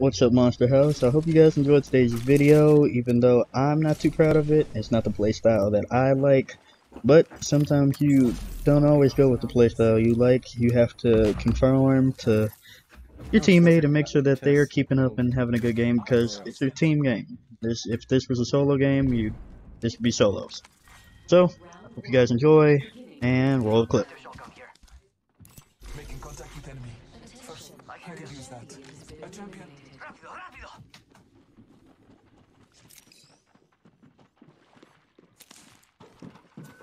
What's up Monstur Haus? I hope you guys enjoyed today's video, even though I'm not too proud of it. It's not the playstyle that I like, but sometimes you don't always go with the playstyle you like. You have to conform to your teammate and make sure that they are keeping up and having a good game because it's a team game. This If this was a solo game, you this would be solos. So, hope you guys enjoy, and roll the clip. Making contact with enemy. First, I can use that. A champion. Rápido, rápido.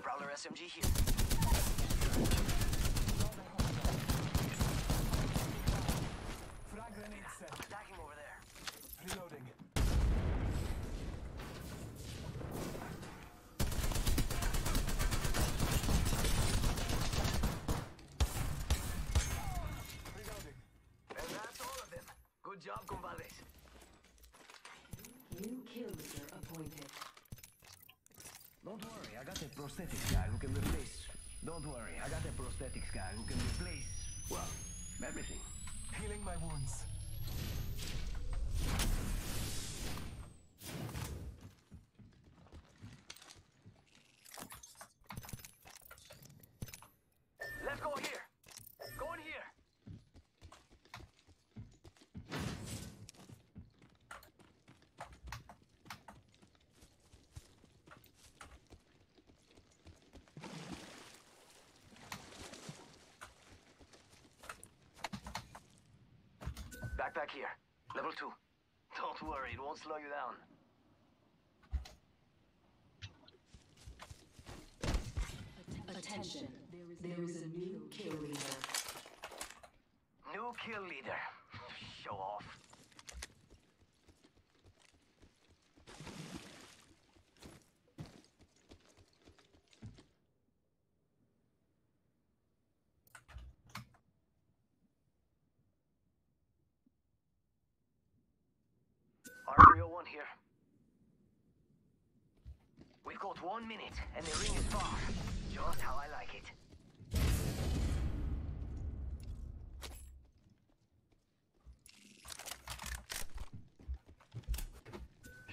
Prowler SMG here. Frag grenade set. New kill leader appointed. Don't worry, I got that prosthetics guy who can replace. Don't worry, I got that prosthetics guy who can replace. Well, everything. Healing my wounds. Let's go here. Go in here. Backpack here. Level 2. Don't worry, it won't slow you down. Attention. There is a new kill leader. New kill leader. Show off. R301 here. We've got one minute, and the ring is far. Just how I like it.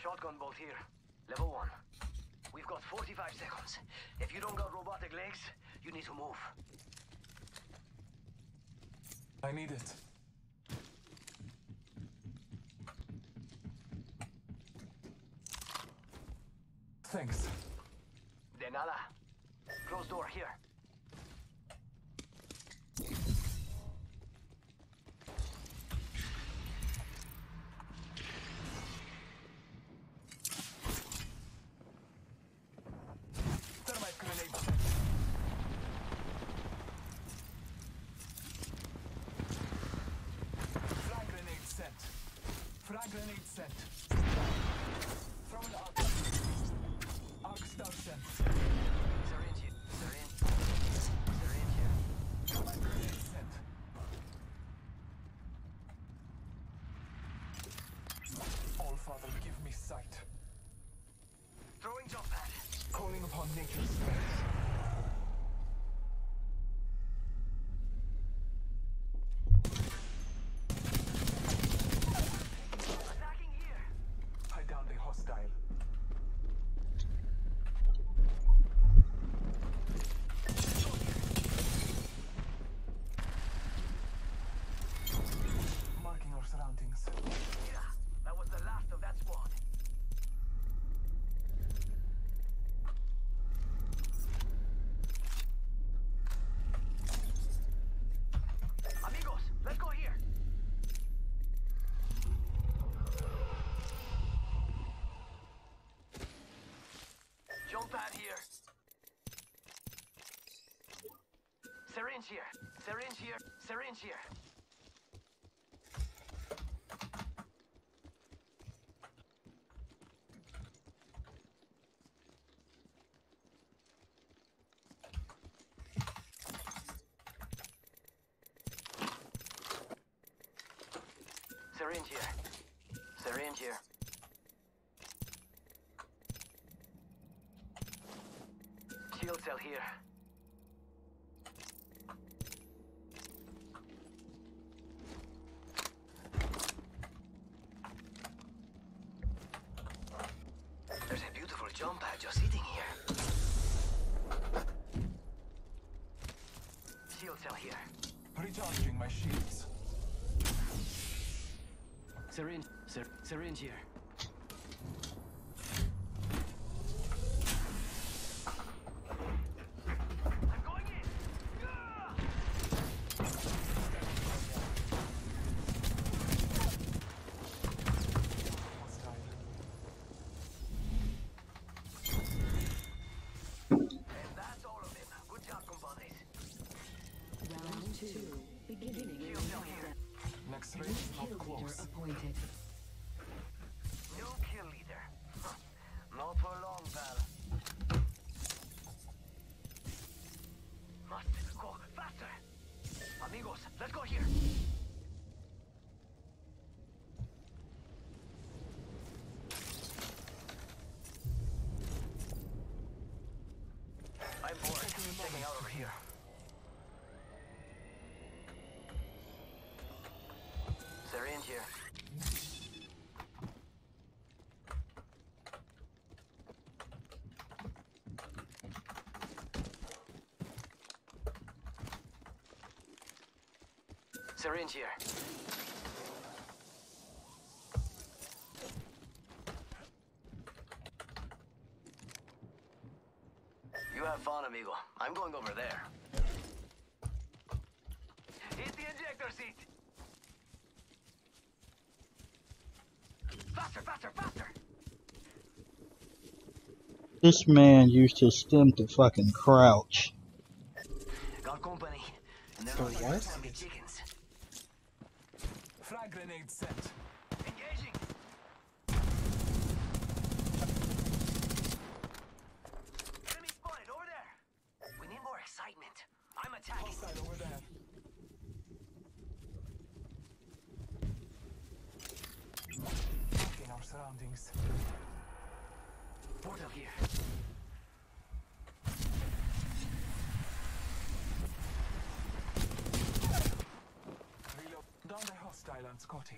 Shotgun bolt here. Level one. We've got 45 seconds. If you don't got robotic legs, you need to move. I need it. Thanks. De nada. Close door here. Thermite grenade set. Frag grenade set. Father, give me sight. Throwing jump pad. Calling upon nature's strength. Attacking here. I downed a hostile. Marking our surroundings. Yeah, that was the last of that squad. Amigos, let's go here. Jump pad here. Syringe here. Syringe here. Syringe here. shield cell here. There's a beautiful jump pad just sitting here. Shield cell here. Recharging my shields. Syringe, syringe here. Two. Beginning. Next ring is not close. appointed. New kill leader. Not for long, pal. Must go faster. Amigos, let's go here. I'm bored. Take me out over here. Here. Syringe here. You have fun, amigo. I'm going over there. Hit the ejector seat. Faster, faster, faster. This man used his stim to fucking crouch. Got company. The Never mind what? family grenade set. Engaging. Enemy spotted over there. We need more excitement. I'm attacking. Hostile over there. Marking our surroundings. Portal here. Reload. Down the hostile on Scotty.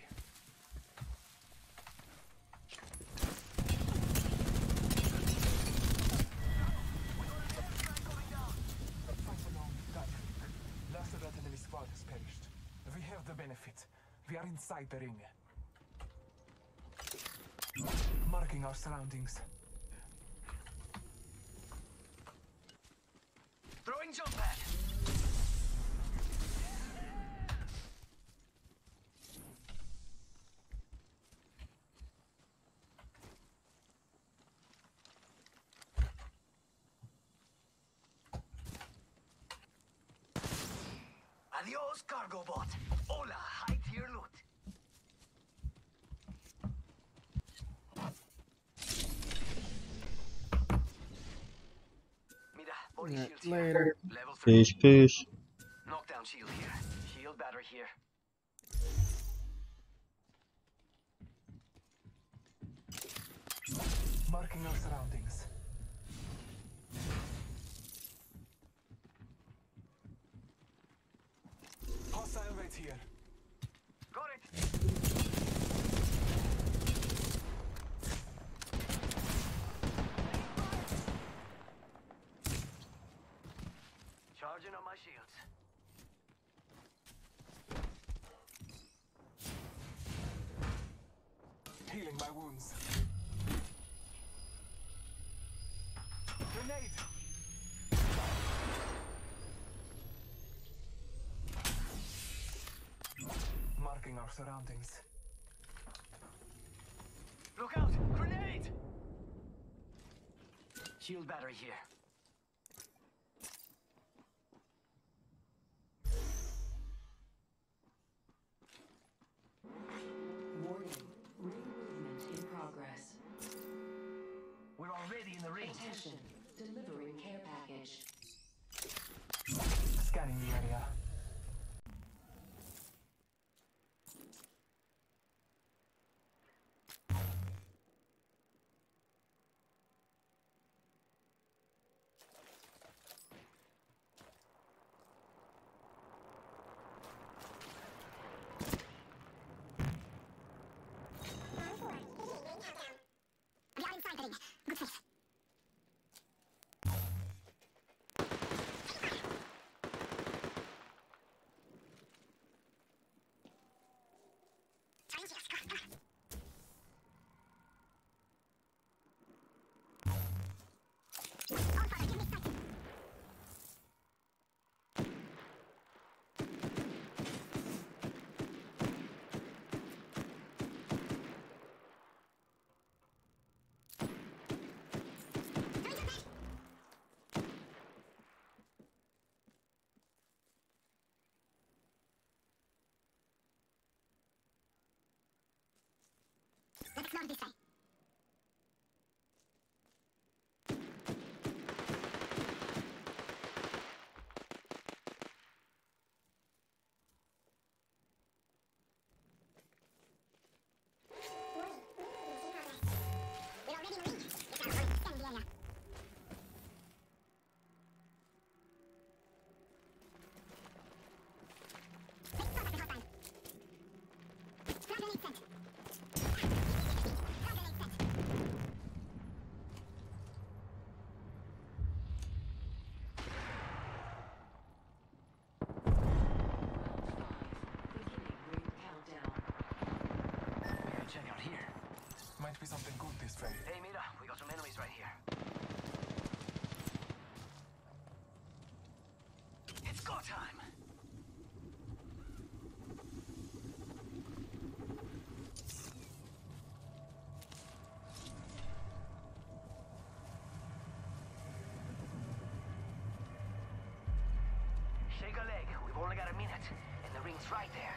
Fight along, die. Last of that enemy squad has perished. We have the benefit. We are inside the ring. Marking our surroundings. Throwing jump pad. Adios, cargo bot. Mira, body Yeah, shields here. later. Level three. Peace, peace. Knockdown shield here. Shield battery here. Marking our surroundings. Hostile right here. Got it. Charging on my shields. Healing my wounds. Grenade! Marking our surroundings. Look out! Grenade! Shield battery here. Warning. Ring movement in progress. We're already in the ring. Attention. Delivering care package. Scanning the area. Might be something good this way. Hey, Mira, we got some enemies right here. It's go time! Shake a leg. We've only got a minute, and the ring's right there.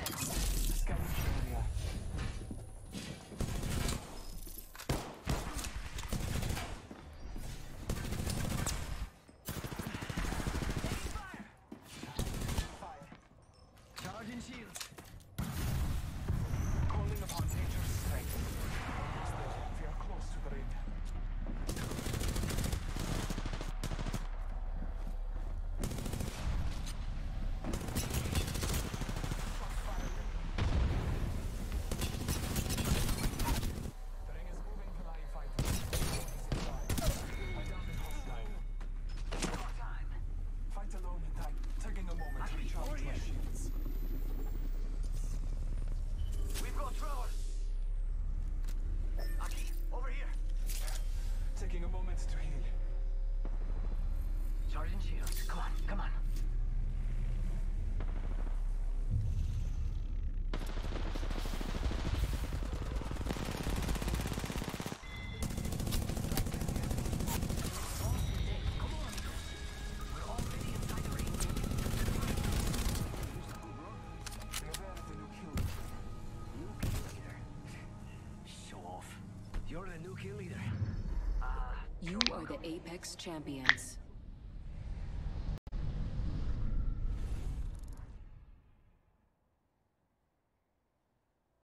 shields. The Apex champions.